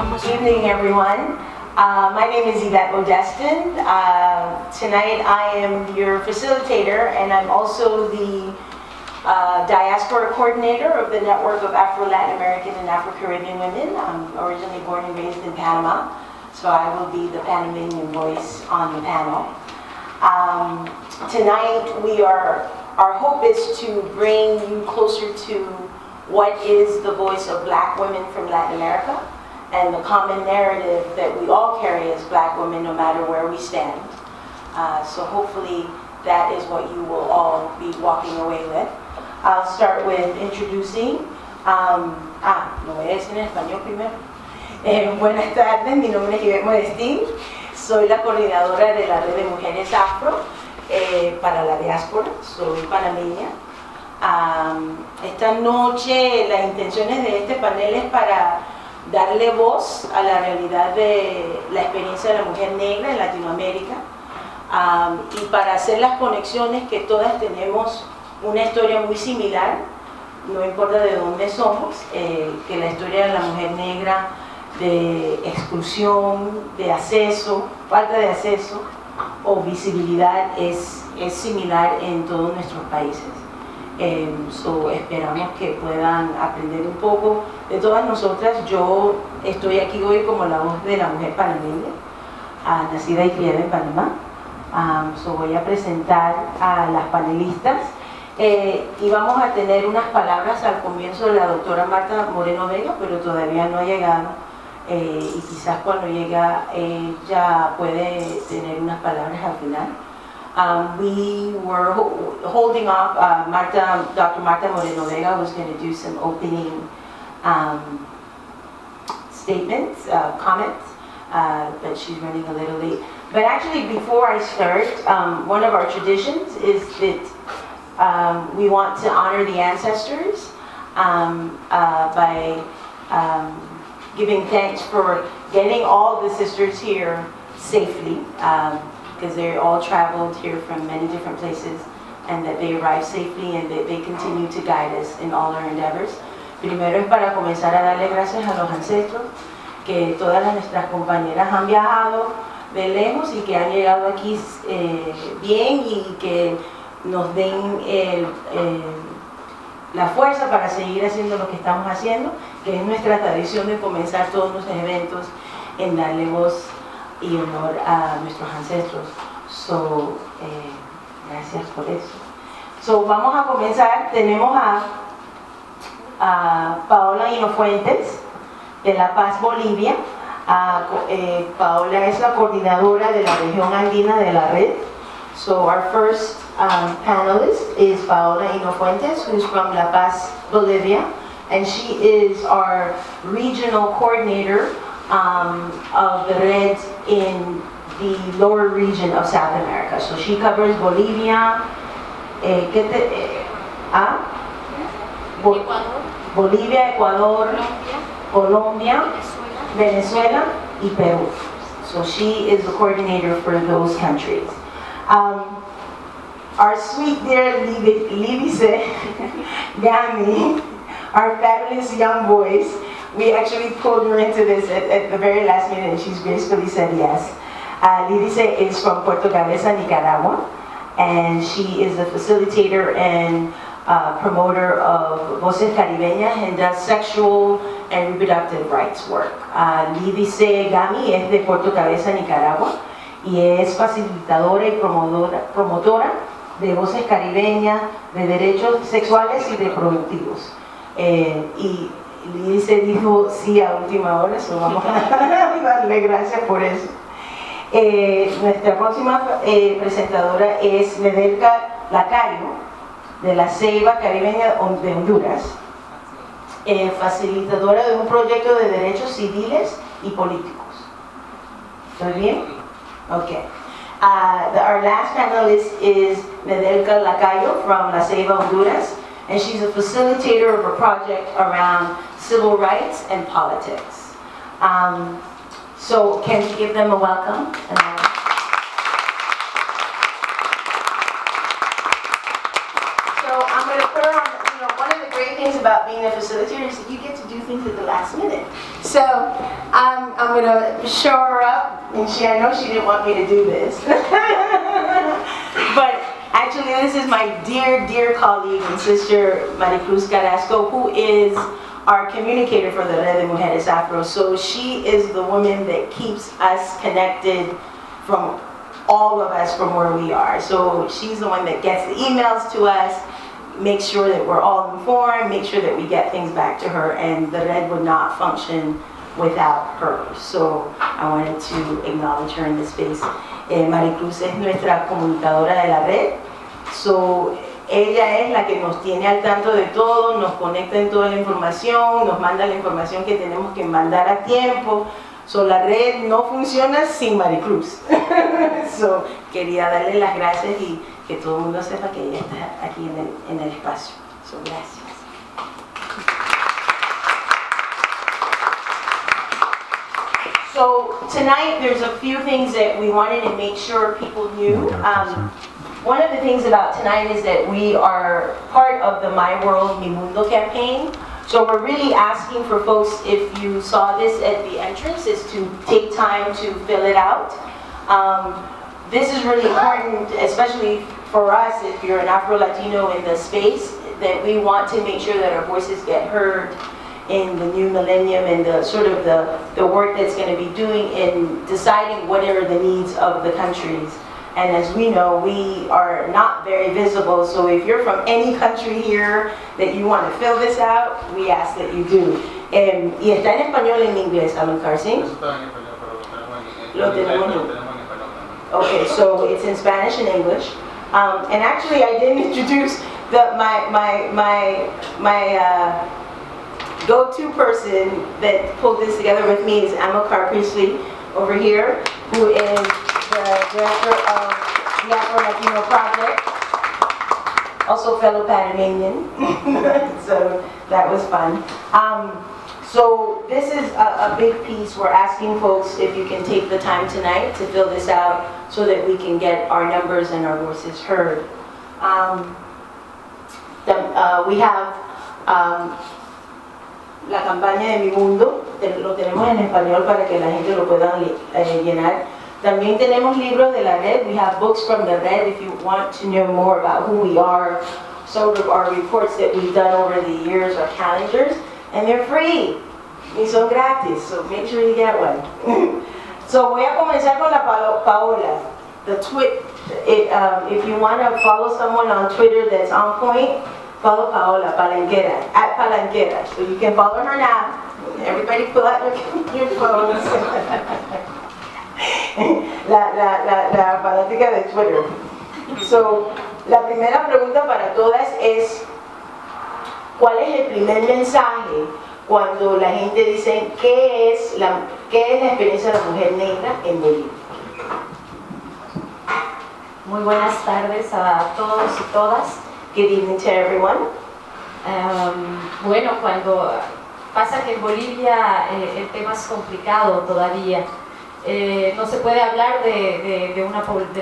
Good evening, everyone. Uh, my name is Yvette Modestin. Uh, tonight I am your facilitator and I'm also the uh, diaspora coordinator of the network of Afro-Latin American and Afro-Caribbean women. I'm originally born and raised in Panama, so I will be the Panamanian voice on the panel. Um, tonight we are, our hope is to bring you closer to what is the voice of black women from Latin America and the common narrative that we all carry as black women no matter where we stand. Uh, so hopefully that is what you will all be walking away with. I'll start with introducing, um, ah, lo voy a decir en español primero. Eh, buenas tardes, mi nombre es Ivette Modestín, soy la coordinadora de la red de mujeres afro eh, para la diáspora, soy panameña. Um, esta noche las intenciones de este panel es para darle voz a la realidad de la experiencia de la mujer negra en Latinoamérica y para hacer las conexiones que todas tenemos una historia muy similar, no importa de dónde somos, eh, que la historia de la mujer negra de exclusión, de acceso, falta de acceso o visibilidad es, es similar en todos nuestros países. Eh, so, esperamos que puedan aprender un poco de todas nosotras. Yo estoy aquí hoy como la voz de la mujer panameña, nacida y criada en Panamá. Um, so voy a presentar a las panelistas. Eh, y vamos a tener unas palabras al comienzo de la doctora Marta Moreno Vega, pero todavía no ha llegado. Eh, y quizás cuando llega ella puede tener unas palabras al final. Um, we were ho holding off, uh, Marta, Dr. Marta Moreno Vega was going to do some opening um, statements, uh, comments, uh, but she's running a little late. But actually, before I start, um, one of our traditions is that um, we want to honor the ancestors um, uh, by um, giving thanks for getting all the sisters here safely, because they all traveled here from many different places, and that they arrived safely and that they continue to guide us in all our endeavors. Primero es para comenzar a darle gracias a los ancestros, que todas nuestras compañeras han viajado de lejos y que han llegado aquí eh, bien y que nos den el, el, la fuerza para seguir haciendo lo que estamos haciendo, que es nuestra tradición de comenzar todos nuestros eventos en darle voz y honor a nuestros ancestros. So, eh, gracias por eso. So, vamos a comenzar. Tenemos a, a Paola Inofuentes de La Paz, Bolivia. A, eh, Paola es la coordinadora de la región andina de la red. So our first um, panelist is Paola Inofuentes, who's from La Paz, Bolivia, and she is our regional coordinator um, of the Red in the lower region of South America. So she covers Bolivia, eh, te, eh, ah? Bo Ecuador. Bolivia, Ecuador, Colombia, Venezuela. Venezuela, y Peru. So she is the coordinator for those countries. Um, our sweet dear Lidice Gami, our fabulous young voice, we actually pulled her into this at, at, the very last minute and she's gracefully said yes. Uh, Libise is from Puerto Cabeza, Nicaragua, and she is a facilitator and uh, promoter of Voces Caribeñas and does sexual and reproductive rights work. Uh, Lidice Gami es de Puerto Cabeza, Nicaragua, y es facilitadora y promotora, promotora de voces caribeñas, de derechos sexuales y reproductivos. Eh, y Lice dijo sí a última hora, eso vamos a darle gracias por eso. Eh, nuestra próxima eh, presentadora es Medelka Lacayo, de la Ceiba Caribeña de Honduras, eh, facilitadora de un proyecto de derechos civiles y políticos. ¿Estoy bien? Okay. Uh, the, our last panelist is Medelka Lacayo from La Ceiba, Honduras, and she's a facilitator of a project around civil rights and politics. Um, so can we give them a welcome? So I'm going to put her on, you know, one of the great things about being a facilitator is that you get to do things at the last minute. So um, I'm gonna show her up, and she, I know she didn't want me to do this. this is my dear, dear colleague and sister, Maricruz Carrasco, who is our communicator for the Red Mujeres Afro. So she is the woman that keeps us connected from all of us from where we are. So she's the one that gets the emails to us, makes sure that we're all informed, make sure that we get things back to her, and the Red would not function without her. So I wanted to acknowledge her in this space. Eh, Maricruz es nuestra comunicadora de la red. So, ella es la que nos tiene al tanto de todo, nos conecta en toda la información, nos manda la información que tenemos que mandar a tiempo. So, la red no funciona sin Maricruz. so, quería darle las gracias y que todo el mundo sepa que ella está aquí en el, en el espacio. So, gracias. So tonight there's a few things that we wanted to make sure people knew. Um, one of the things about tonight is that we are part of the My World Mi Mundo campaign. So we're really asking for folks, if you saw this at the entrance, is to take time to fill it out. Um, this is really important, especially for us, if you're an Afro-Latino in the space, that we want to make sure that our voices get heard in the new millennium and the sort of the, the work that's going to be doing in deciding what are the needs of the countries. And as we know, we are not very visible, so if you're from any country here that you want to fill this out, we ask that you do. Um, y está en español en inglés, Alucar, ¿sí? Lo tenemos Okay, so it's in Spanish and English. Um, and actually, I didn't introduce the, my, my, my, my uh, go-to person that pulled this together with me is Amilcar Priestley over here, who is the director of the Afro Latino Project, also fellow Panamanian. so that was fun. Um, so this is a, a, big piece. We're asking folks if you can take the time tonight to fill this out so that we can get our numbers and our voices heard. Um, the, uh, we have um, la campaña de Mi Mundo, lo tenemos en español para que la gente lo pueda eh, llenar. También tenemos libros de la red. We have books from the red if you want to know more about who we are, some of our reports that we've done over the years, our calendars, and they're free. Y son gratis, so make sure you get one. so voy a comenzar con la Paola. The twit, it, um, if you want to follow someone on Twitter that's on point, follow Paola Palanquera, at Palanquera. So you can follow her now. Everybody pull out your phones. la, la, la, la fanática de Twitter. So, la primera pregunta para todas es, ¿cuál es el primer mensaje cuando la gente dice qué es la, qué es la experiencia de la mujer negra en Bolivia? Muy buenas tardes a todos y todas. Good evening to everyone. Um, bueno, cuando pasa que en Bolivia eh, el tema es complicado todavía. Eh, no se puede hablar de,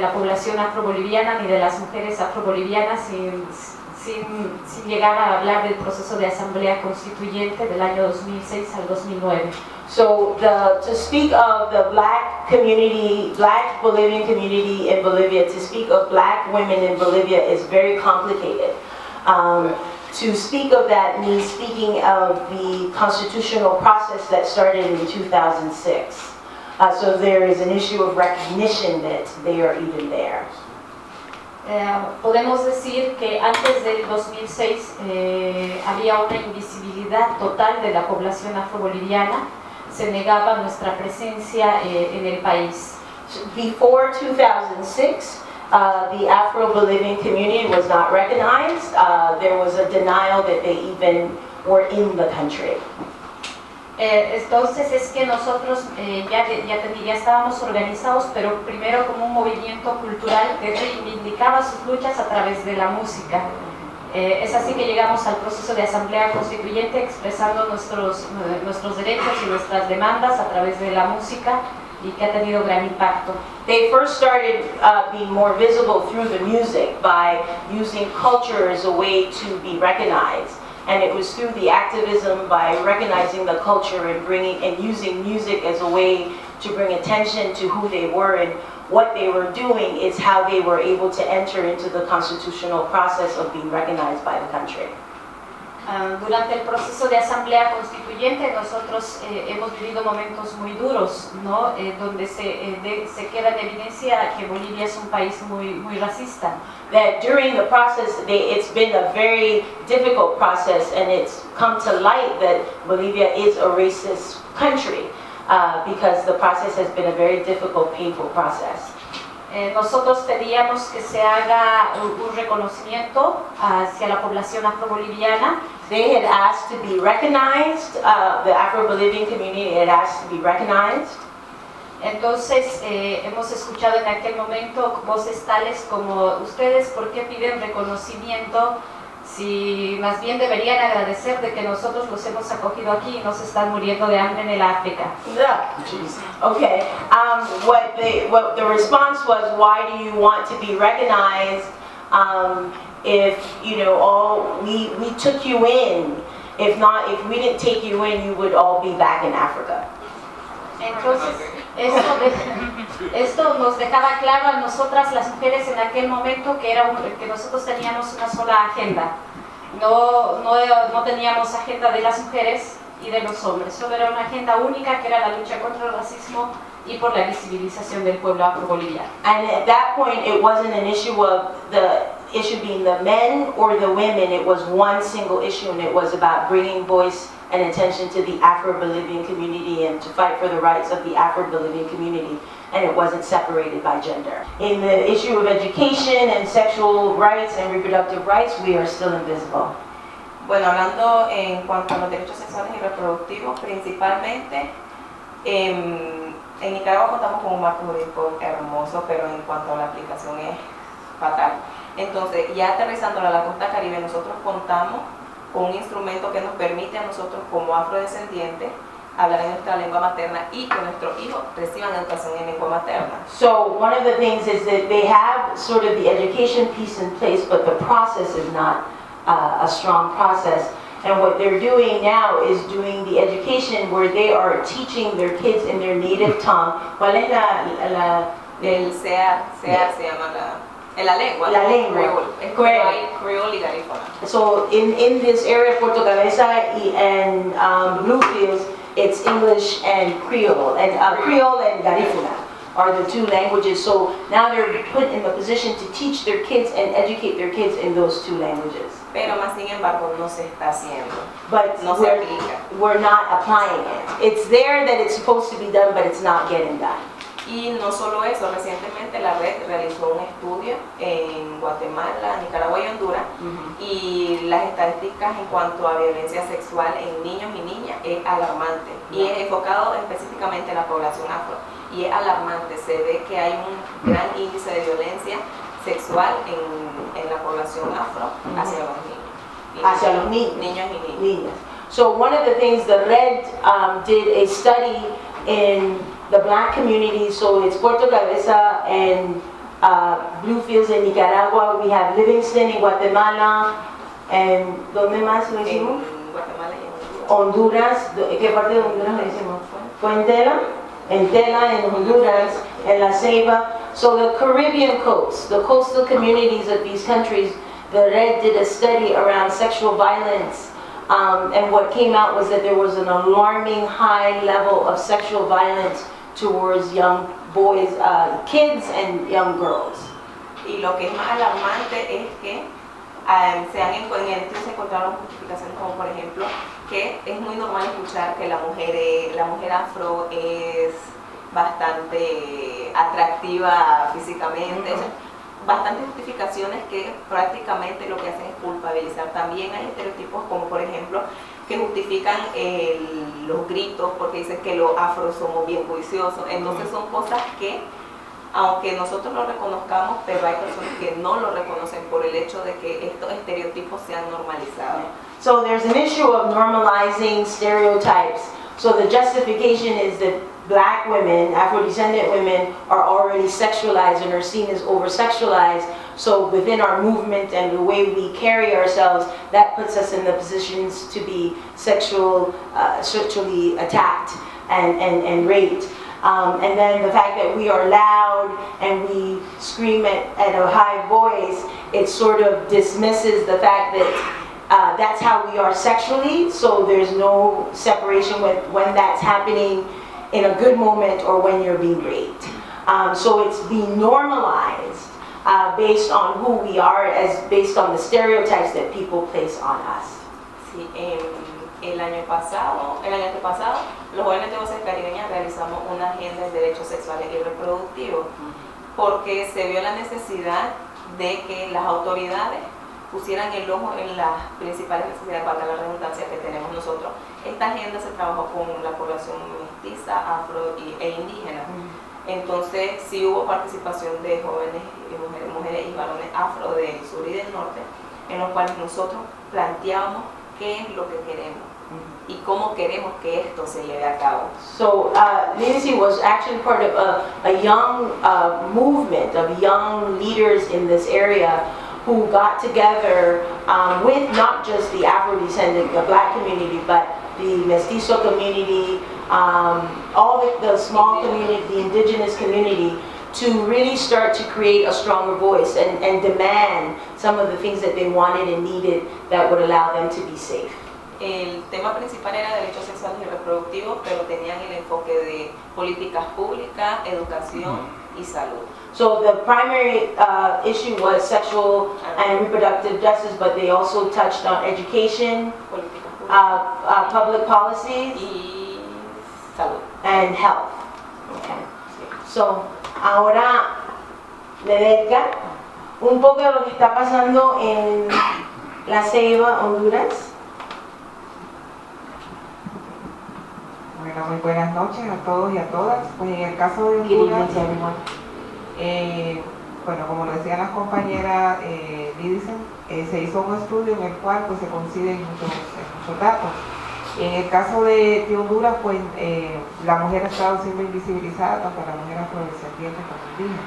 la población afroboliviana ni de las mujeres afrobolivianas sin, sin, sin, llegar a hablar del proceso de asamblea constituyente del año 2006 al 2009. So to speak of the black community, black Bolivian community in Bolivia, to speak of black women in Bolivia is very complicated. Um, to speak of that means speaking of the constitutional process that started in 2006. Uh, so there is an issue of recognition that they are even there. Eh, podemos decir que antes del 2006 eh, había una invisibilidad total de la población afroboliviana, se negaba nuestra presencia eh, en el país. Before 2006, uh, the Afro-Bolivian community was not recognized. Uh, there was a denial that they even were in the country. Eh, entonces es que nosotros eh, ya, ya, ya, estábamos organizados, pero primero como un movimiento cultural que reivindicaba sus luchas a través de la música. Eh, es así que llegamos al proceso de asamblea constituyente expresando nuestros, nuestros derechos y nuestras demandas a través de la música y que ha tenido gran impacto. They first started uh, being more visible through the music by using culture as a way to be recognized. And it was through the activism by recognizing the culture and bringing and using music as a way to bring attention to who they were and what they were doing is how they were able to enter into the constitutional process of being recognized by the country. Ah, durante el proceso de asamblea constituyente nosotros eh, hemos vivido momentos muy duros, ¿no? Eh, donde se, eh, queda en evidencia que Bolivia es un país muy, muy racista. That during the process, they, it's been a very difficult process and it's come to light that Bolivia is a racist country uh, because the process has been a very difficult, painful process. Eh, nosotros pedíamos que se haga un, un reconocimiento hacia la población afroboliviana. They had asked to be recognized, uh, the Afro-Bolivian community had asked to be recognized. Entonces eh, hemos escuchado en aquel momento voces tales como ustedes, ¿por qué piden reconocimiento si más bien deberían agradecer de que nosotros los hemos acogido aquí y no se están muriendo de hambre en el África? Yeah. Okay. Um, what the what the response was, why do you want to be recognized? Um, if you know all we we took you in. If not, if we didn't take you in, you would all be back in Africa. Entonces, esto, de- esto nos dejaba claro a nosotras las mujeres en aquel momento que, era un- que nosotros teníamos una sola agenda. No, no, no teníamos agenda de las mujeres y de los hombres, solo era una agenda única que era la lucha contra el racismo y por la visibilización del pueblo afroboliviano. And at that point, it wasn't an issue of the issue being the men or the women. It was one single issue, and it was about bringing voice and attention to the Afro-Bolivian community and to fight for the rights of the Afro-Bolivian community. And it wasn't separated by gender. In the issue of education and sexual rights and reproductive rights, we are still invisible. Bueno, hablando en cuanto a los derechos sexuales y reproductivos, principalmente em, en Nicaragua contamos con un marco jurídico hermoso, pero en cuanto a la aplicación es fatal. Entonces, ya aterrizando a la costa caribe, nosotros contamos con un instrumento que nos permite a nosotros como afrodescendientes hablar en nuestra lengua materna y que nuestros hijos reciban educación en lengua materna. So one of the things is that they have sort of the education piece in place, but the process is not uh, a strong process. And what they're doing now is doing the education where they are teaching their kids in their native tongue. ¿Cuál es la, la, El SEA, SEA se llama la, en la lengua. La lengua. Creole. Es Creole. y garífuna. So in, in this area, Puerto Cabeza and um, Bluefields, it's English and Creole, and uh, Creole and Garifuna are the two languages. So now they're put in the position to teach their kids and educate their kids in those two languages. Pero más sin embargo no se está haciendo, But no we're, we're not applying it. It's there that it's supposed to be done, but it's not getting done. Y no solo eso, recientemente la red realizó un estudio en Guatemala, Nicaragua y Honduras y las estadísticas en cuanto a violencia sexual en niños y niñas es alarmante y es enfocado específicamente en la población afro y es alarmante, se ve que hay un gran índice de violencia sexual en, en la población afro hacia los niños. Hacia los niños. Niños y niñas. Niñas. So one of the things the Red um, did a study in the black community. So it's Puerto Cabeza and uh, Bluefields in Nicaragua. We have Livingston in Guatemala. And ¿dónde más lo hicimos? En Guatemala y Honduras. Honduras. ¿Qué parte de Honduras lo hicimos? ¿Fue en Tela? En Tela, en Honduras, en La Ceiba. So the Caribbean coast, the coastal communities of these countries, the Red did a study around sexual violence. Um, and what came out was that there was an alarming high level of sexual violence towards young boys, uh, kids and young girls. Y lo que es más alarmante es que ah, se han en el estudio se encontraron justificaciones como por ejemplo que es muy normal escuchar que la mujer, eh, la mujer afro es bastante atractiva físicamente. Ujú. Bastantes justificaciones que prácticamente lo que hacen es culpabilizar. También hay estereotipos como por ejemplo que justifican el- los gritos porque dicen que los afros somos bien juiciosos. Entonces son cosas que aunque nosotros lo reconozcamos, pero hay personas que no lo reconocen por el hecho de que estos estereotipos sean normalizados. So there's an issue of normalizing stereotypes. So the justification is that black women, Afro-descendant women, are already sexualized and are seen as over-sexualized. So within our movement and the way we carry ourselves, that puts us in the positions to be sexual, uh, sexually attacked and, and, and raped. Um, and then the fact that we are loud and we scream at, at a high voice, it sort of dismisses the fact that uh, that's how we are sexually, so there's no separation with when that's happening in a good moment or when you're being raped. Um, so it's being normalized uh, based on who we are, as based on the stereotypes that people place on us. Sí, em, el año pasado, el año antepasado, los jóvenes de voces caribeñas realizamos una agenda de derechos sexuales y reproductivos porque se vio la necesidad de que las autoridades pusieran el ojo en las principales necesidades, para la redundancia que tenemos nosotros. Esta agenda se trabajó con la población mestiza, afro y, e indígena. Entonces sí hubo participación de jóvenes y mujeres, mujeres y varones afro del sur y del norte, en los cuales nosotros planteábamos qué es lo que queremos y cómo queremos que esto se lleve a cabo. So uh, Nancy was actually part of a, a young uh, movement of young leaders in this area who got together um, with not just the Afro-descendant, the black community, but the mestizo community, um, all the, the small community, the indigenous community, to really start to create a stronger voice and, and demand some of the things that they wanted and needed that would allow them to be safe. El tema principal era derechos sexuales y reproductivos, pero tenían el enfoque de políticas públicas, educación y salud. So the primary uh, issue was sexual and reproductive justice, but they also touched on education, uh, uh, public policies, salud. and health. Okay. So, ahora, Nedelka, un poco de lo que está pasando en La Ceiba, Honduras. Bueno, muy buenas noches a todos y a todas. Pues en el caso de Honduras, eh, bueno, como lo decían las compañeras eh, Lidison, eh, se hizo un estudio en el cual pues, se coinciden muchos, muchos datos. En el caso de, de Honduras, pues eh, la mujer ha estado siendo invisibilizada, tanto la mujer afrodescendiente como indígena.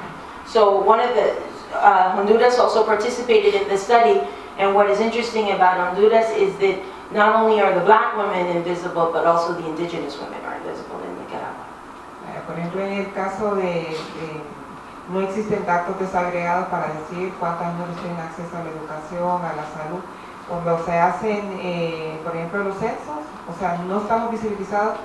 So one of the, uh, Honduras also participated in the study, and what is interesting about Honduras is that not only are the black women invisible, but also the indigenous women are invisible in Nicaragua. Eh, por ejemplo, en el caso de, de- no existen datos desagregados para decir cuántas mujeres tienen acceso a la educación, a la salud. Cuando se hacen, eh, por ejemplo, los censos, o sea, no estamos visibilizados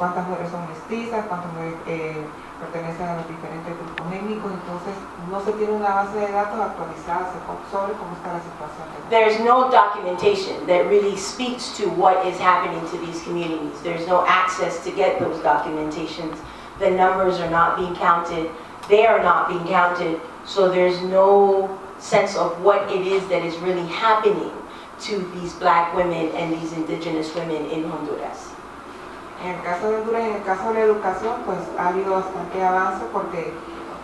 cuántas mujeres son mestizas, cuántas mujeres eh, pertenecen a los diferentes grupos étnicos, entonces no se tiene una base de datos actualizada sobre cómo está la situación. There's no documentation that really speaks to what is happening to these communities. There's no access to get those documentations. The numbers are not being counted. They are not being counted. So there's no sense of what it is that is really happening to these black women and these indigenous women in Honduras. En el caso de Honduras, en el caso de la educación, pues ha habido bastante avance porque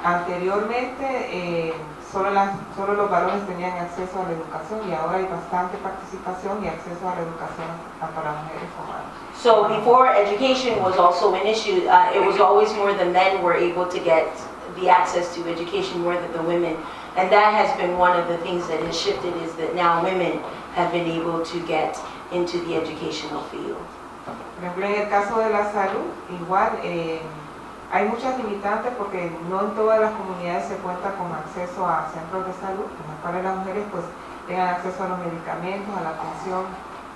anteriormente eh, solo, las, solo los varones tenían acceso a la educación y ahora hay bastante participación y acceso a la educación tanto las mujeres como los So before education was also an issue, uh, it was always more the men were able to get the access to education more than the women. And that has been one of the things that has shifted is that now women have been able to get into the educational field. Por ejemplo, en el caso de la salud, igual eh, hay muchas limitantes porque no en todas las comunidades se cuenta con acceso a centros de salud, en los cuales las mujeres pues tengan acceso a los medicamentos, a la atención,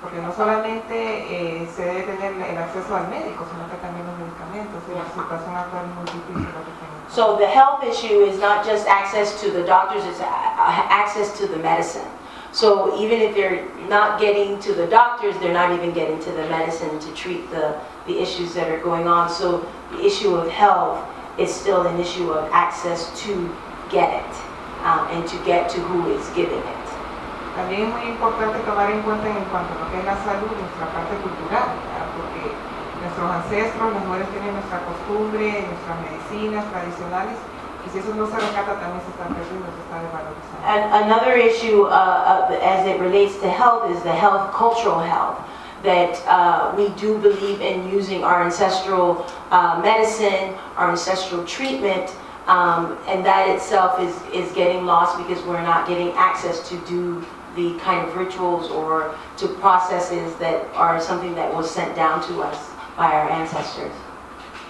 porque no solamente eh, se debe tener el acceso al médico, sino que también los medicamentos, y la situación actual es muy difícil lo que. So the health issue is not just access to the doctors, it's access to the medicine. So even if they're not getting to the doctors, they're not even getting to the medicine to treat the, the issues that are going on. So the issue of health is still an issue of access to get it um, and to get to who is giving it. También es muy importante tomar en cuenta en cuanto a lo que es la salud, nuestra parte cultural, ¿verdad? porque nuestros ancestros, las mujeres tienen nuestra costumbre, nuestras medicinas tradicionales, And another issue uh, uh, as it relates to health is the health, cultural health. that uh, we do believe in using our ancestral uh, medicine, our ancestral treatment, um, and that itself is, is getting lost because we're not getting access to do the kind of rituals or to processes that are something that was sent down to us by our ancestors.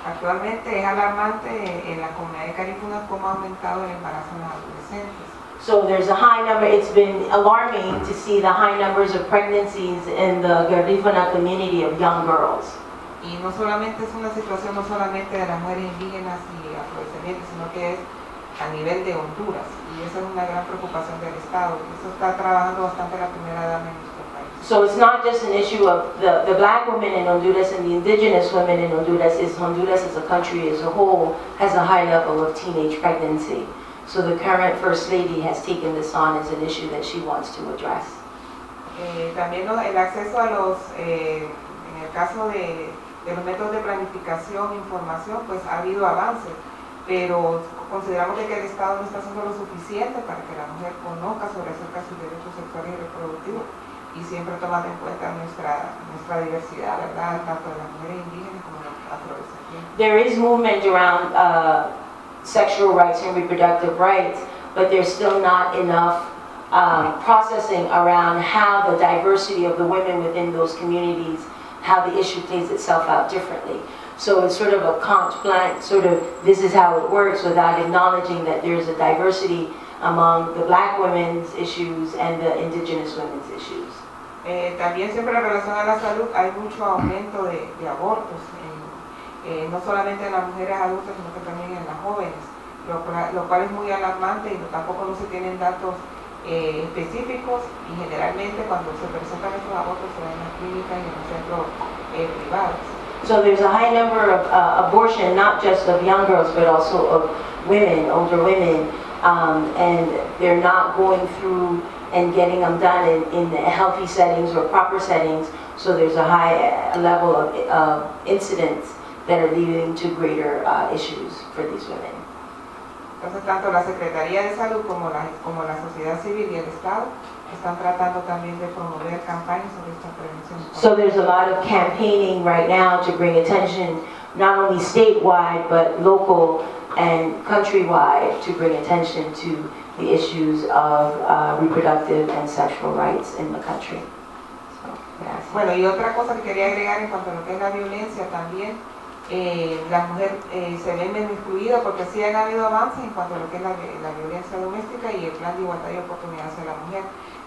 Actualmente es alarmante en la comunidad de Carifuna cómo ha aumentado el embarazo en las adolescentes. So there's a high number, it's been alarming to see the high numbers of pregnancies in the Garifuna community of young girls. Y no solamente es una situación no solamente de las mujeres indígenas y afrodescendientes, sino que es a nivel de Honduras. Y esa es una gran preocupación del Estado. Eso está trabajando bastante la primera país. So it's not just an issue of the, the black women in Honduras and the indigenous women in Honduras, it's Honduras as a country as a whole has a high level of teenage pregnancy. So the current First Lady has taken this on as an issue that she wants to address. Eh, también el acceso a los, eh, en el caso de, de los métodos de planificación, información, pues ha habido avances, pero consideramos de que el Estado no está haciendo lo suficiente para que la mujer conozca sobre acerca de sus derechos sexuales y reproductivos y siempre en cuenta nuestra, nuestra diversidad, ¿verdad? Tanto de las mujeres indígenas como de. There is movement around uh, sexual rights and reproductive rights, but there's still not enough um, processing around how the diversity of the women within those communities, how the issue plays itself out differently. So it's sort of a Kant blank, sort of, this is how it works without acknowledging that there's a diversity among the black women's issues and the indigenous women's issues. Eh, también siempre en relación a la salud hay mucho aumento de, de abortos, en- eh, no solamente en las mujeres adultas, sino que también en las jóvenes, lo, lo cual es muy alarmante y no- tampoco no se tienen datos eh, específicos y generalmente cuando se presentan estos abortos se ven en las clínicas y en los centros eh, privados. So there's a high number of uh, abortion, not just of young girls, but also of women, older women, um, and they're not going through and getting them done in, in healthy settings or proper settings. So there's a high uh, level of uh, incidents that are leading to greater uh, issues for these women. Entonces tanto la Secretaría de Salud como la, como la sociedad civil y el Estado están tratando también de promover campañas sobre esta prevención. So there's a lot of campaigning right now to bring attention, not only statewide, but local and countrywide, to bring attention to the issues of uh, reproductive and sexual rights in the country. Bueno, y otra cosa que quería agregar en cuanto a lo que es la violencia también, eh, la mujer eh, se ve menos incluida porque sí han habido avances en cuanto a lo que es la, la violencia doméstica y el plan de igualdad y oportunidades de la mujer,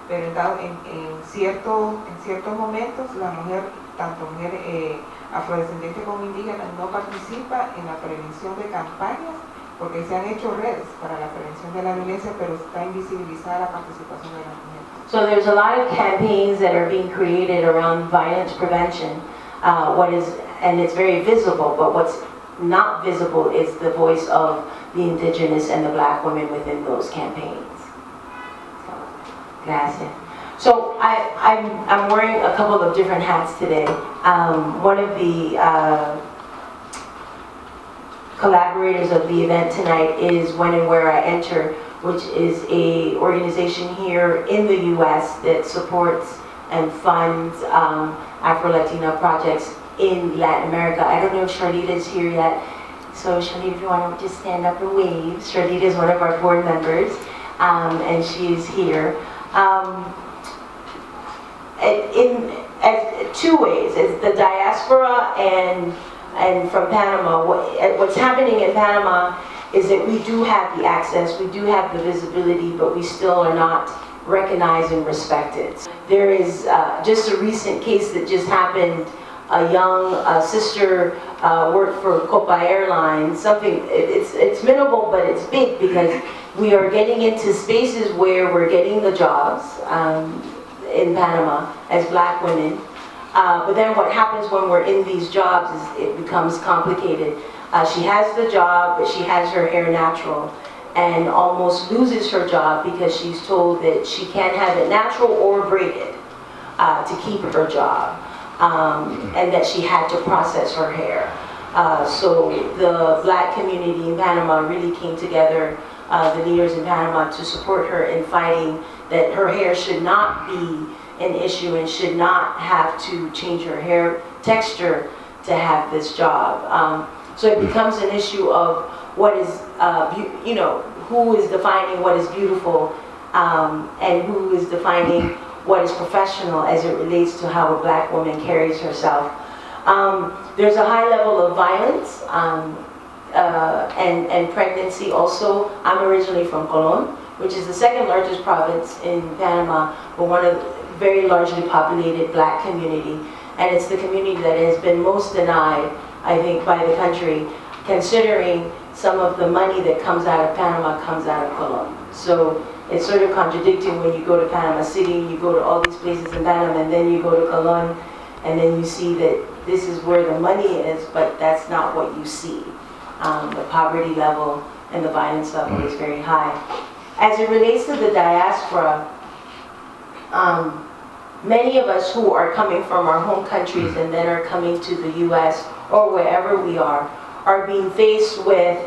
pero en, en, cierto- en ciertos momentos la mujer, tanto mujer eh, afrodescendiente como indígena, no participa en la prevención de campañas porque se han hecho redes para la prevención de la violencia, pero está invisibilizada la participación de la mujer. So there's a lot of campaigns that are being created around violence prevention. Uh, what is, and it's very visible, but what's not visible is the voice of the indigenous and the black women within those campaigns. So, gracias. So I, I'm, I'm wearing a couple of different hats today. Um, one of the uh, collaborators of the event tonight is When and Where I Enter, which is a organization here in the U.S. that supports and funds um, Afro-Latina projects in Latin America. I don't know if Charlita's here yet, so Charlita, if you want to just stand up and wave. Charlita is one of our board members, um, and she is here. Um, in, as, two ways, as the diaspora and, and from Panama, what, what's happening in Panama is that we do have the access, we do have the visibility, but we still are not recognized and respected. There is uh, just a recent case that just happened. A young uh, sister uh, worked for Copa Airlines. Something it, it's it's minimal, but it's big because we are getting into spaces where we're getting the jobs um, in Panama as black women. Uh, but then what happens when we're in these jobs is it becomes complicated. Uh, she has the job, but she has her hair natural and almost loses her job because she's told that she can't have it natural or braided uh, to keep her job. Um, and that she had to process her hair. Uh, so the black community in Panama really came together, uh, the leaders in Panama, to support her in fighting that her hair should not be an issue and should not have to change her hair texture to have this job. Um, so it becomes an issue of what is, uh, you know, who is defining what is beautiful um, and who is defining what is professional as it relates to how a black woman carries herself. Um, there's a high level of violence um, uh, and, and pregnancy also. I'm originally from Colon, which is the second largest province in Panama, but one of the very largely populated black community. And it's the community that has been most denied, I think, by the country, considering some of the money that comes out of Panama comes out of Colon. So it's sort of contradicting when you go to Panama City, you go to all these places in Panama, and then you go to Colon, and then you see that this is where the money is, but that's not what you see. Um, the poverty level and the violence level is very high. As it relates to the diaspora, um, many of us who are coming from our home countries and then are coming to the US or wherever we are, are being faced with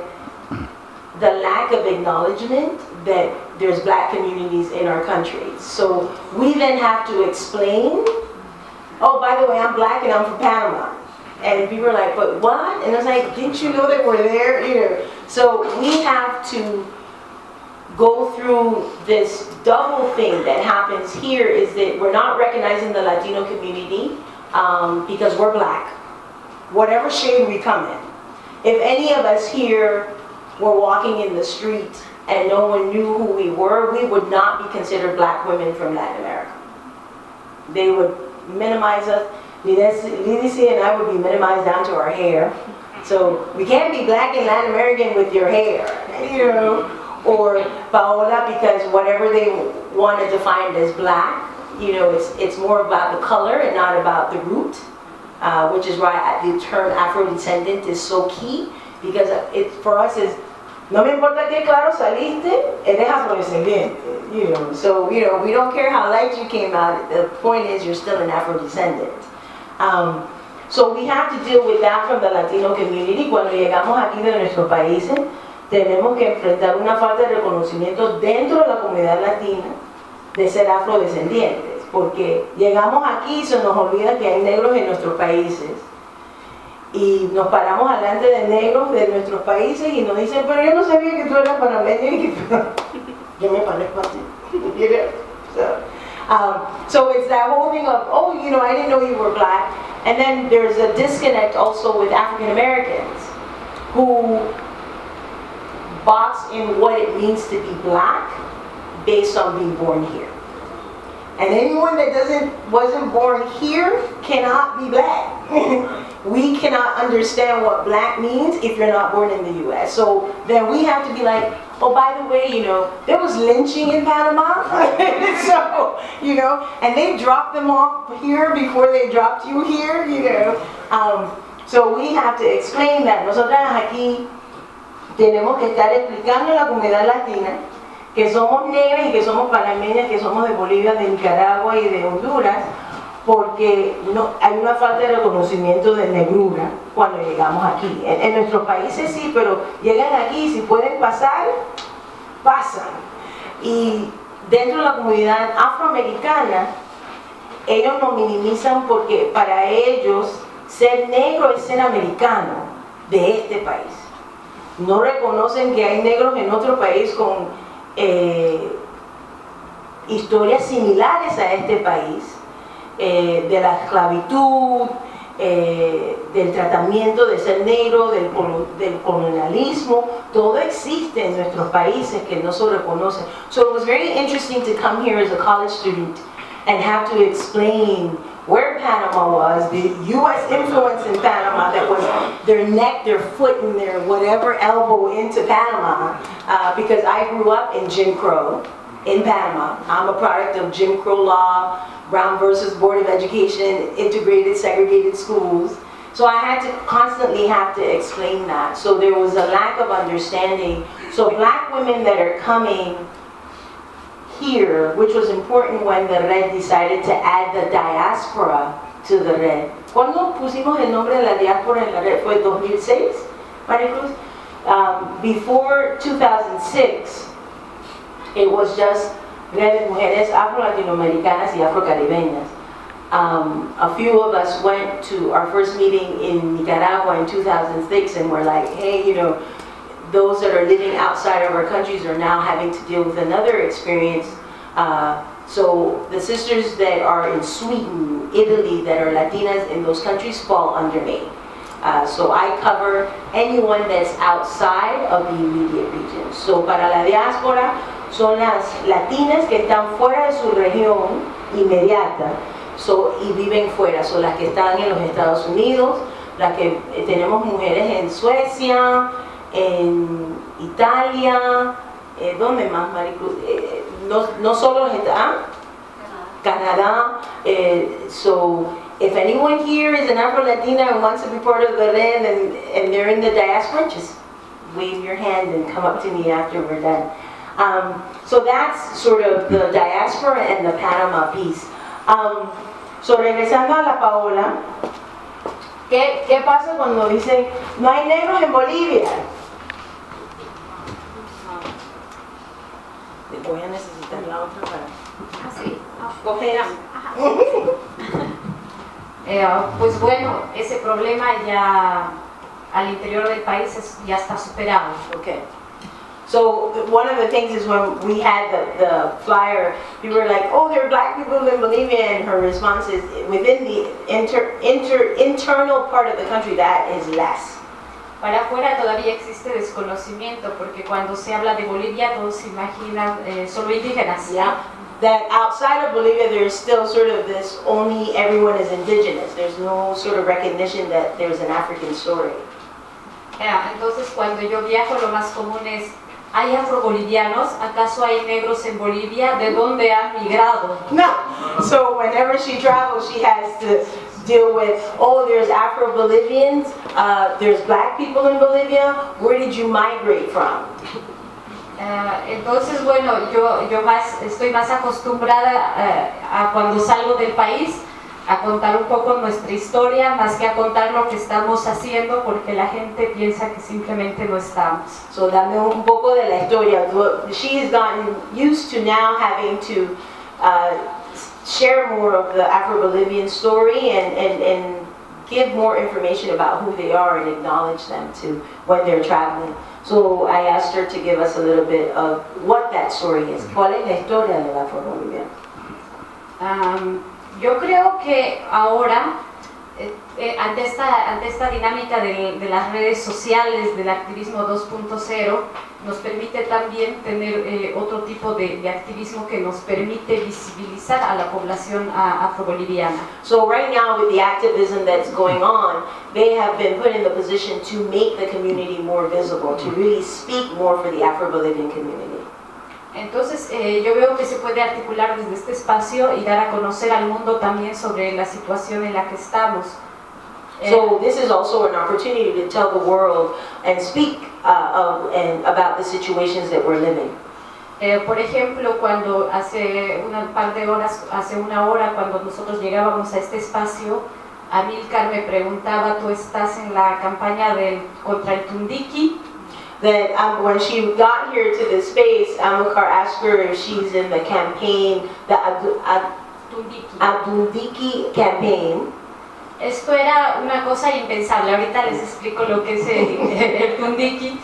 the lack of acknowledgement that there's black communities in our country. So we then have to explain, oh, by the way, I'm black and I'm from Panama. And people are like, but what? And I was like, didn't you know that we're there? You know, so we have to go through this double thing that happens here is that we're not recognizing the Latino community um, because we're black, whatever shade we come in. If any of us here were walking in the street and no one knew who we were, we would not be considered black women from Latin America. They would minimize us. Lidice and I would be minimized down to our hair. So we can't be black and Latin American with your hair, you know or Paola because whatever they want to define as black, you know, it's, it's more about the color and not about the root, uh, which is why the term Afro-descendant is so key because it, for us is, no me importa que claro saliste, eres Afro-descendiente, you know, so, you know, we don't care how light you came out, the point is you're still an Afro-descendant. Um, so we have to deal with that from the Latino community. Cuando llegamos aquí de nuestros países tenemos que enfrentar una falta de reconocimiento dentro de la comunidad latina de ser afrodescendientes, porque llegamos aquí y se nos olvida que hay negros en nuestros países y nos paramos delante de negros de nuestros países y nos dicen, pero yo no sabía que tú eras panameño y que yo me parezco a ti. You um, so it's that whole thing of, oh, you know, I didn't know you were black. And then there's a disconnect also with African Americans who box in what it means to be black based on being born here. And anyone that doesn't wasn't born here cannot be black. we cannot understand what black means if you're not born in the US. So then we have to be like, oh by the way, you know, there was lynching in Panama. so, you know, and they dropped them off here before they dropped you here, you know. Um, so we have to explain that. Nosotras aquí tenemos que estar explicando la comunidad latina que somos negras y que somos panameñas, que somos de Bolivia, de Nicaragua y de Honduras, porque hay una falta de reconocimiento de negrura cuando llegamos aquí. En, nuestros países sí, pero llegan aquí si pueden pasar, pasan. Y dentro de la comunidad afroamericana, ellos nos minimizan porque para ellos ser negro es ser americano de este país no reconocen que hay negros en otro país con eh, historias similares a este país, eh, de la esclavitud, eh, del tratamiento de ser negro, del, del, colonialismo, todo existe en nuestros países que no se reconocen. So it was very interesting to come here as a college student and have to explain where Panama was, the U.S. influence in Panama that was their neck, their foot, and their whatever elbow into Panama, uh, because I grew up in Jim Crow in Panama. I'm a product of Jim Crow law, Brown versus Board of Education, integrated segregated schools. So I had to constantly have to explain that. So there was a lack of understanding. So black women that are coming here, which was important when the red decided to add the diaspora to the red. ¿Cuándo pusimos el nombre de la diáspora en la red? ¿Fue 2006, María Cruz? Um, before 2006, it was just Red de mujeres afro-latinoamericanas y afro-caribeñas. Um, a few of us went to our first meeting in Nicaragua in 2006 and we're like, hey, you know, those that are living outside of our countries are now having to deal with another experience. Uh, so the sisters that are in Sweden, Italy, that are Latinas in those countries fall under me. Uh, so I cover anyone that's outside of the immediate region. So para la diáspora son las latinas que están fuera de su región inmediata so, y viven fuera. Son las que están en los Estados Unidos, las que eh, tenemos mujeres en Suecia, en Italia, eh, ¿dónde más, Maricruz? Eh, no, no solo los ¿ah? Canadá. Eh, so, if anyone here is an Afro-Latina and wants to be part of the red and, and they're in the diaspora, just wave your hand and come up to me after we're done. Um, so that's sort of the diaspora and the Panama piece. Um, so regresando a la Paola, ¿qué, ¿qué pasa cuando dicen no hay negros en Bolivia? Voy a necesitar la otra para... Así. Coger. Eh, pues bueno, ese problema ya al interior del país es- ya está superado. Okay. So one of the things is when we had the, the flyer, people were like, oh, there are black people in Bolivia, and her response is, within the inter, inter, internal part of the country, that is less. Para afuera todavía existe desconocimiento porque cuando se habla de Bolivia todos se imaginan eh, solo indígenas. Yeah. That outside of Bolivia, there's still sort of this only everyone is indigenous. There's no sort of recognition that there's an African story. Eh, entonces cuando yo viajo lo más común es, ¿hay afrobolivianos? ¿Acaso hay negros en Bolivia? ¿De dónde han migrado? No. So whenever she travels, she has to deal with, oh, there's Afro-Bolivians, uh, there's black people in Bolivia, where did you migrate from? Eh, entonces, bueno, yo, yo más, estoy más acostumbrada eh, a cuando salgo del país a contar un poco nuestra historia más que a contar lo que estamos haciendo porque la gente piensa que simplemente no estamos. So dame un poco de la historia. She has gotten used to now having to uh, share more of the Afro-Bolivian story and, and, and give more information about who they are and acknowledge them to when they're traveling. So I asked her to give us a little bit of what that story is. ¿Cuál es la historia del Afro-Boliviano? Am, yo creo que ahora, eh, eh, ante, esta, ante esta dinámica de, de las redes sociales, del activismo 2.0, nos permite también tener eh, otro tipo de, de activismo que nos permite visibilizar a la población afroboliviana. So right now with the activism that's going on, they have been put in the position to make the community more visible, to really speak more for the Afro-Bolivian community. Entonces, eh, yo veo que se puede articular desde este espacio y dar a conocer al mundo también sobre la situación en la que estamos. So this is also an opportunity to tell the world and speak uh, of, and about the situations that we're living. Eh, por ejemplo, cuando hace un par de horas, hace una hora, cuando nosotros llegábamos a este espacio, Amilcar me preguntaba, ¿tú estás en la campaña del, contra el Tundiki? That um, when she got here to this space, Amilcar asked her if she's in the campaign, the Adu- Ad- Tundiki. Adundiki campaign. Esto era una cosa impensable, ahorita les explico lo que es el, el Tundiki.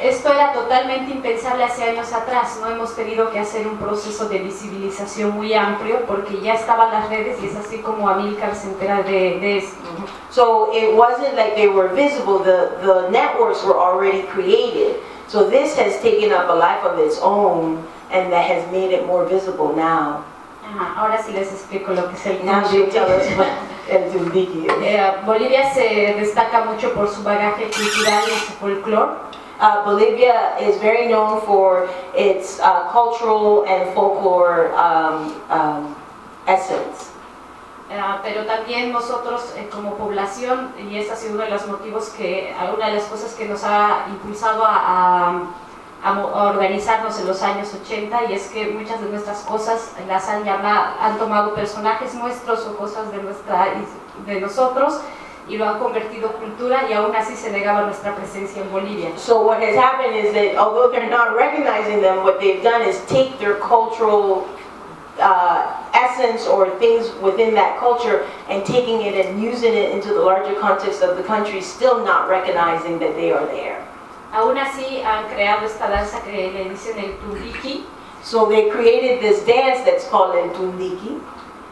Esto era totalmente impensable hace años atrás, no hemos tenido que hacer un proceso de visibilización muy amplio porque ya estaban las redes y es así como Amilcar se entera de, de esto. So it wasn't like they were visible, the, the networks were already created. So this has taken up a life of its own and that has made it more visible now. Ajá, ahora sí les explico lo que es el Tundiki is. Eh, Bolivia se destaca mucho por su bagaje cultural y su folclore. Uh, Bolivia is very known for its uh, cultural and folklore um, um, essence. Eh, pero también nosotros eh, como población, y ese ha sido uno de los motivos que, una de las cosas que nos ha impulsado a, a- a organizarnos en los años 80, y es que muchas de nuestras cosas las han, han tomado personajes nuestros o cosas de, nuestra, de nosotros, y lo han convertido cultura y aún así se negaba nuestra presencia en Bolivia. So what has happened is that although they're not recognizing them, what they've done is take their cultural uh, essence or things within that culture and taking it and using it into the larger context of the country, still not recognizing that they are there. Aún así han creado esta danza que le dicen el tundiki, So they created this dance that's called el tundiki.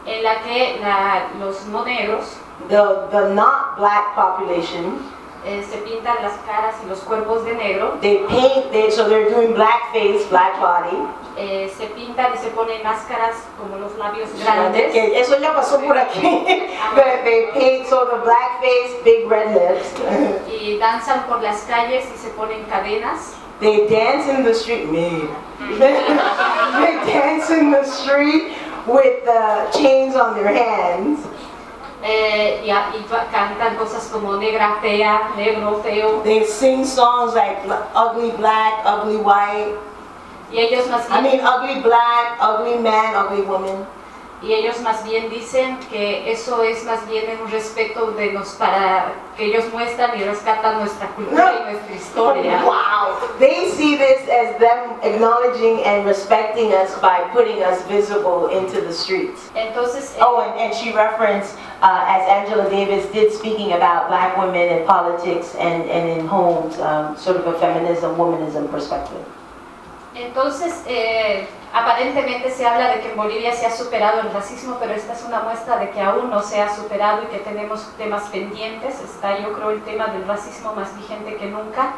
en la que la- los no negros The, the not black population, eh, se pintan las caras y los cuerpos de negro, they paint, they, so they're doing black face, black body. Eh, se pintan y se ponen máscaras como los labios grandes. Que eso ya pasó por aquí. They paint, so the black face, big red lips. y danzan por las calles y se ponen cadenas. They dance in the street. Me. they dance in the street with the chains on their hands. eh, y, y cantan cosas como negra fea, negro feo, They sing songs like ugly black, ugly white. Y ellos más I mean, ugly black, ugly man, ugly woman. y ellos más bien dicen que eso es más bien un respeto de nos para que ellos muestran y rescatan nuestra cultura y nuestra historia. Wow. They see this as them acknowledging and respecting us by putting us visible into the streets. Entonces, eh, Oh, and, and she referenced, uh, as Angela Davis did, speaking about black women in politics and, and in homes, um, sort of a feminism, womanism perspective. Entonces, eh, aparentemente se habla de que en Bolivia se ha superado el racismo, pero esta es una muestra de que aún no se ha superado y que tenemos temas pendientes. Está, yo creo, el tema del racismo más vigente que nunca.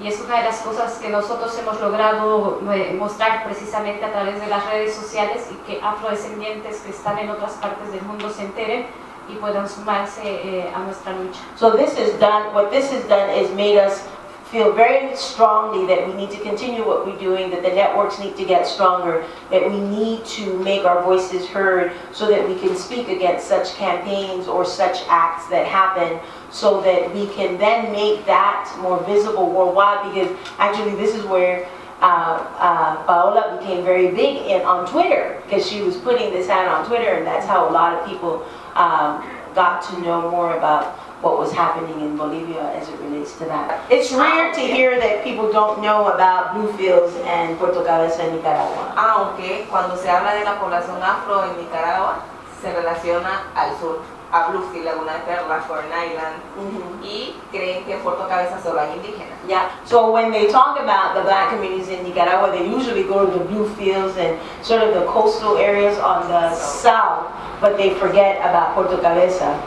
Y es una de las cosas que nosotros hemos logrado eh, mostrar precisamente a través de las redes sociales y que afrodescendientes que están en otras partes del mundo se enteren y puedan sumarse eh, a nuestra lucha. So this has done, what this has done is made us feel very strongly that we need to continue what we're doing, that the networks need to get stronger, that we need to make our voices heard so that we can speak against such campaigns or such acts that happen so that we can then make that more visible worldwide because actually this is where uh, uh, Paola became very big in, on Twitter because she was putting this out on Twitter and that's how a lot of people um, got to know more about what was happening in Bolivia as it relates to that. It's rare to hear that people don't know about Bluefields and Puerto Cabeza en Nicaragua. Ah, Aunque cuando se habla de la población afro en Nicaragua, se relaciona al sur, a Bluefield, Laguna de Perla, Corn Island, mm-hmm. y creen que en Puerto Cabeza solo hay indígenas. Yeah, so when they talk about the black communities in Nicaragua, they usually go to the Bluefields and sort of the coastal areas on the south, but they forget about Puerto Cabeza.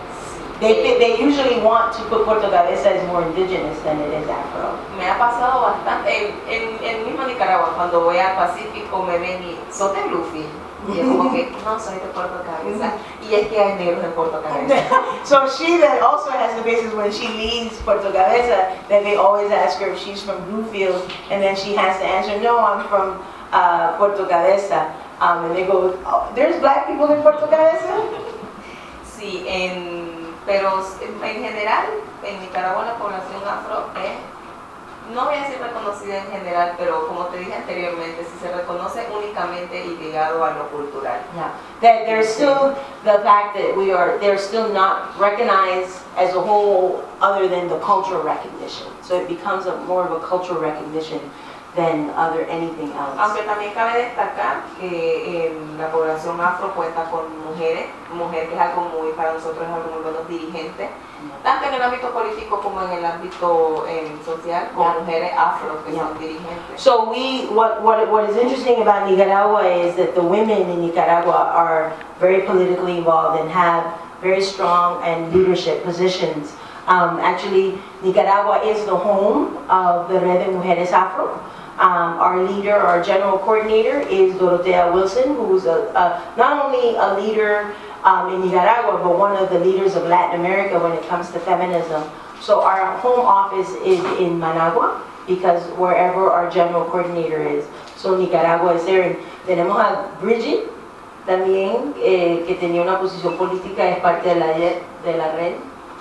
They, they usually want to put Puerto Cabeza as more indigenous than it is Afro. Me ha pasado bastante, en, en, mismo Nicaragua, cuando voy al Pacífico me ven y, ¿sos de Bluefield? Y es como que, no, soy de Puerto Cabeza. Y es que hay negros en Puerto Cabeza. so she then also has the basis when she leaves Puerto Cabeza that they always ask her if she's from Bluefield, and then she has to answer, no, I'm from uh, Puerto Cabeza. Um, and they go, oh, there's black people in Puerto Cabeza? Sí, en, pero en general, en Nicaragua la población afro es, no voy a decir reconocida en general, pero como te dije anteriormente, si se reconoce únicamente y ligado a lo cultural. Yeah, that there's still the fact that we are, they're still not recognized as a whole other than the cultural recognition. So it becomes a more of a cultural recognition than other, anything else. Aunque también cabe destacar que eh, la población afro cuenta con mujeres, mujer que es algo muy, para nosotros es algo muy dirigentes, tanto en el ámbito político como en el ámbito eh, social, con Yeah. mujeres afro que Yeah. son dirigentes. So we, what, what, what is interesting about Nicaragua is that the women in Nicaragua are very politically involved and have very strong and leadership positions. Um, actually, Nicaragua is the home of the Red de Mujeres Afro. Um, our leader, our general coordinator is Dorotea Wilson, who's a, a, not only a leader um, in Nicaragua, but one of the leaders of Latin America when it comes to feminism. So our home office is in Managua, because wherever our general coordinator is. So Nicaragua is there. And tenemos a Bridget también, eh, que tenía una posición política, es parte de la, de la red,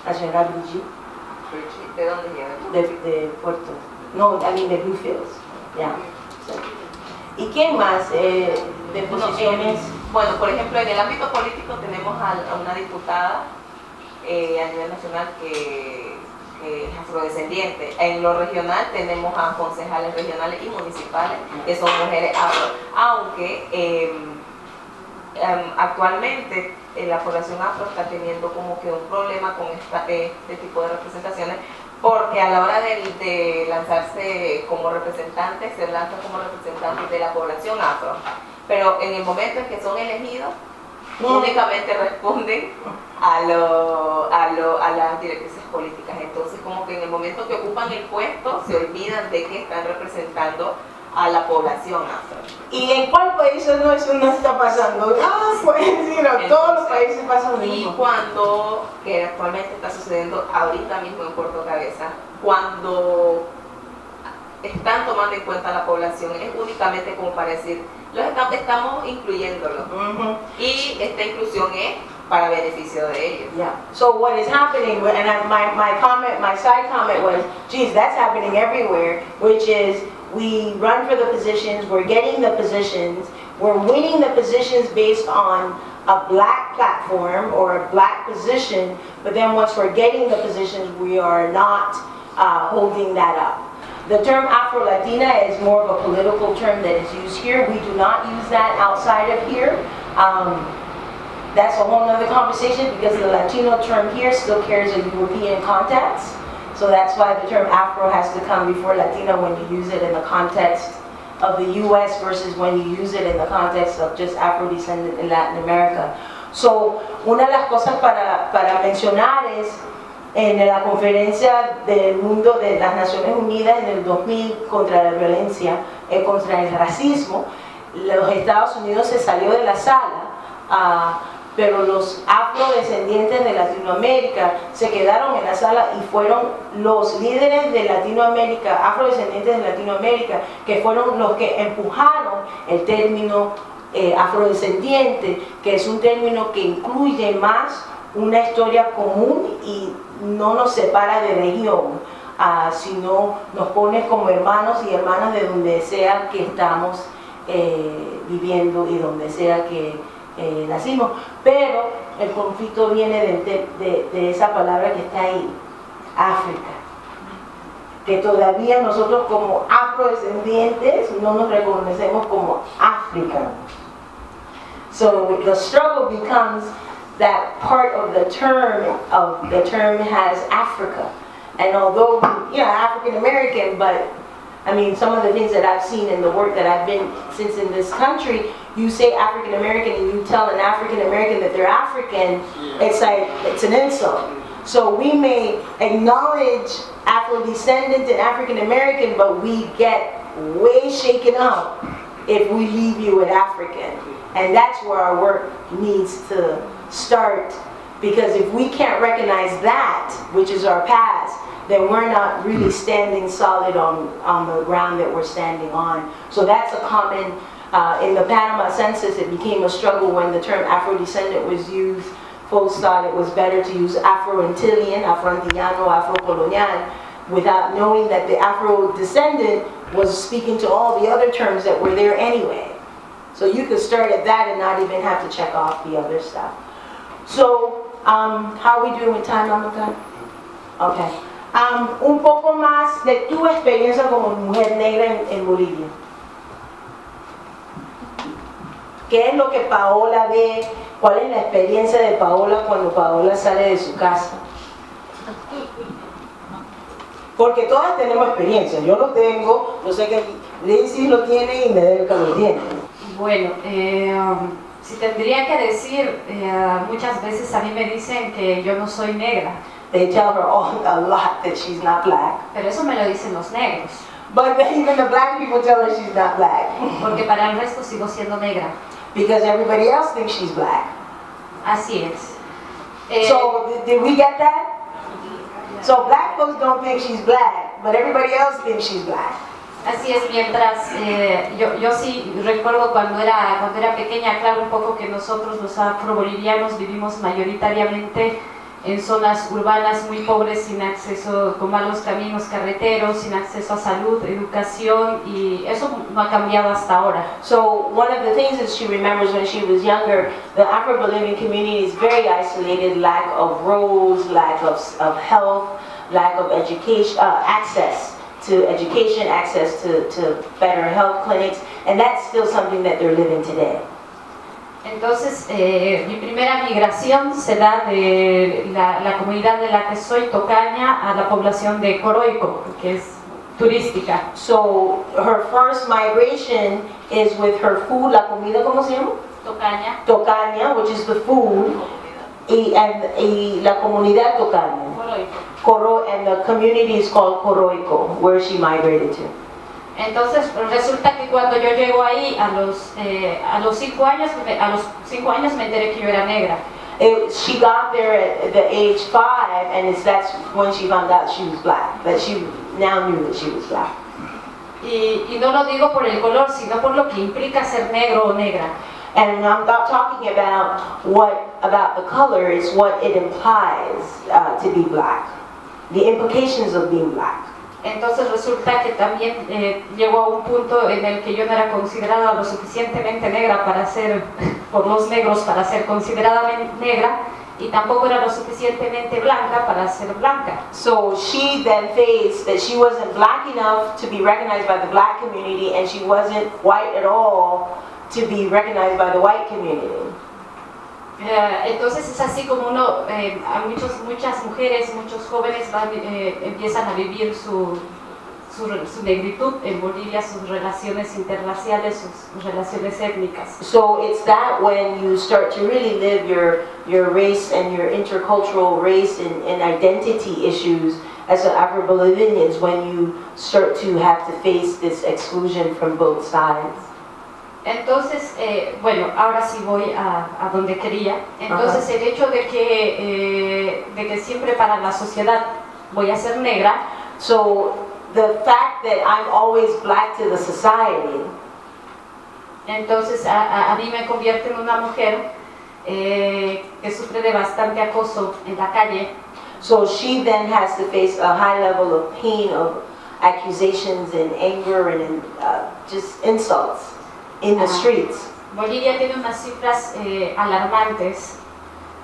la señora Bridget, ¿De dónde llegan? de, de Puerto. No, I mean de Bluefields. ¿Y quién más eh, de posiciones? en- bueno, por ejemplo, en el ámbito político tenemos a, a una diputada eh, a nivel nacional que, que es afrodescendiente. En lo regional tenemos a concejales regionales y municipales que son mujeres afro, aunque em, em, actualmente eh, la población afro está teniendo como que un problema con esta- este tipo de representaciones porque a la hora de, de lanzarse como representantes, se lanzan como representantes de la población afro, pero en el momento en que son elegidos, únicamente responden a, lo, a, lo, a las directrices políticas. Entonces, como que en el momento que ocupan el puesto, se olvidan de que están representando a la población afro. ¿Y en cuál país no eso no está pasando? Ah, pues sí, no, todos los países pasan lo Y mismo. cuando, que actualmente está sucediendo ahorita mismo en Puerto Cabeza, cuando están tomando en cuenta la población, es únicamente como para decir, los estamos, incluyéndolos. Mhm. Y esta inclusión es para beneficio de ellos. Yeah. So what is happening, and my, my comment, my side comment was, geez, that's happening everywhere, which is we run for the positions, we're getting the positions, we're winning the positions based on a black platform or a black position, but then once we're getting the positions, we are not uh, holding that up. The term Afro-Latina is more of a political term that is used here. We do not use that outside of here. Um, that's a whole other conversation because the Latino term here still carries a European context. So that's why the term Afro has to come before Latino when you use it in the context of the US versus when you use it in the context of just Afro-descendant in Latin America. So, una de las cosas para, para mencionar es en la conferencia del mundo de las Naciones Unidas en el 2000 contra la violencia, eh, contra el racismo, los Estados Unidos se salió de la sala, pero los afrodescendientes de Latinoamérica se quedaron en la sala y fueron los líderes de Latinoamérica, afrodescendientes de Latinoamérica, que fueron los que empujaron el término eh, afrodescendiente, que es un término que incluye más una historia común y no nos separa de región, ah, sino nos pone como hermanos y hermanas de donde sea que estamos eh, viviendo y donde sea que eh, nacimos. Pero el conflicto viene de, de- de esa palabra que está ahí, África. Que todavía nosotros como afrodescendientes no nos reconocemos como africanos. So the struggle becomes that part of the term of the term has Africa. And although, you know, African American, but I mean, some of the things that I've seen in the work that I've been since in this country, you say African American and you tell an African American that they're African, it's like, it's an insult. So we may acknowledge Afro descendant and African American, but we get way shaken up if we leave you with African. And that's where our work needs to start. Because if we can't recognize that, which is our past, then we're not really standing solid on, on the ground that we're standing on. So that's a common, uh, in the Panama census, it became a struggle when the term Afro-descendant was used. Folks thought it was better to use Afro-Antillean, Afro-Antillano, Afro-Colonial, without knowing that the Afro-descendant was speaking to all the other terms that were there anyway. So you could start at that and not even have to check off the other stuff. So, um, how are we doing with time, Amaka? Okay. Um, un poco más de tu experiencia como mujer negra en, en Bolivia. ¿Qué es lo que Paola ve? ¿Cuál es la experiencia de Paola cuando Paola sale de su casa? Porque todas tenemos experiencia. Yo lo tengo, yo sé que Lacey lo tiene y Medelka lo tiene. Bueno, eh, um, si tendría que decir, eh, muchas veces a mí me dicen que yo no soy negra, They tell her all, a lot that she's not black. pero eso me lo dicen los negros, But even the black people tell her she's not black. porque para el resto sigo siendo negra. Because everybody else thinks she's black. Así es. Eh, So, did- did we get that? So black folks don't think she's black, but everybody else thinks she's black. Así es, mientras eh, yo, yo sí recuerdo cuando era, cuando era pequeña, claro, un poco que nosotros los afrobolivianos vivimos mayoritariamente en zonas urbanas muy pobres, sin acceso, con malos caminos carreteros, sin acceso a salud, educación, y eso no ha cambiado hasta ahora. So one of the things that she remembers when she was younger, the Afro-Bolivian community is very isolated, lack of roads, lack of, of health, lack of education, uh, access to education, access to, to better health clinics, and that's still something that they're living today. Entonces, eh, mi primera migración se da de la, la comunidad de la que soy, Tocaña, a la población de Coroico, que es turística. So her first migration is with her food, la comida, ¿cómo se llama? Tocaña, Tocaña, which is the food, y, and, y la comunidad Tocaña. Coroico. Coro, and the community is called Coroico, where she migrated to. Entonces resulta que cuando yo llego ahí a los, eh, a los cinco años, a los cinco años me enteré que yo era negra. It, she got there at the age five, and it's, that's when she found out she was black, that she now knew that she was black. Y, y no lo digo por el color, sino por lo que implica ser negro o negra. And I'm not talking about what, about the color, it's what it implies uh, to be black, the implications of being black. Entonces resulta que también eh, llegó a un punto en el que yo no era considerada lo suficientemente negra para ser, por los negros, para ser considerada negra, y tampoco era lo suficientemente blanca para ser blanca. So she then faced that she wasn't black enough to be recognized by the black community, and she wasn't white at all to be recognized by the white community. Eh, entonces es así como uno, eh, muchos, muchas mujeres, muchos jóvenes eh, empiezan a vivir su, su, su negritud en Bolivia, sus relaciones interraciales, sus relaciones étnicas. So it's that when you start to really live your, your race and your intercultural race and, and identity issues as an Afro-Bolivians when you start to have to face this exclusion from both sides. Entonces, eh, bueno, ahora sí voy a, a donde quería. Entonces, el hecho de que, eh, de que siempre para la sociedad voy a ser negra, So the fact that I'm always black to the society, entonces a, a- a mí me convierte en una mujer eh, que sufre de bastante acoso en la calle. so she then has to face a high level of pain of accusations and anger and uh, just insults in the Ah. streets. Bolivia tiene unas cifras eh, alarmantes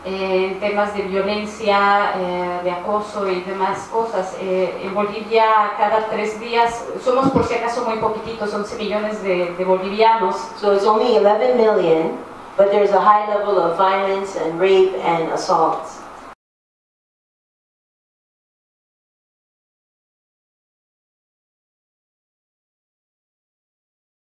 eh, en temas de violencia, eh, de acoso y demás cosas. Eh, en Bolivia cada tres días, somos por si acaso muy poquititos, 11 millones de, de bolivianos, So it's only 11 million, but there's a high level of violence and rape and assaults.